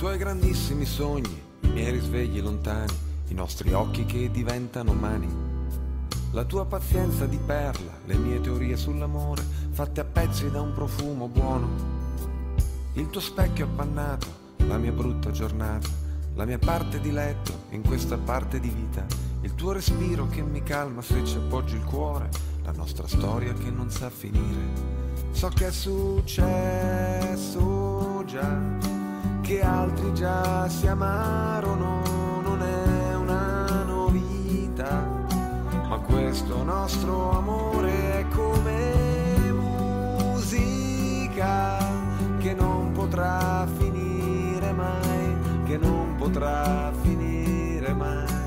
tuoi grandissimi sogni, i miei risvegli lontani, i nostri occhi che diventano mani. La tua pazienza di perla, le mie teorie sull'amore, fatte a pezzi da un profumo buono. Il tuo specchio appannato, la mia brutta giornata, la mia parte di letto in questa parte di vita, il tuo respiro che mi calma se ci appoggi il cuore, la nostra storia che non sa finire. So che è successo già che altri già si amarono, non è una novità, ma questo nostro amore è come musica che non potrà finire mai, che non potrà finire mai.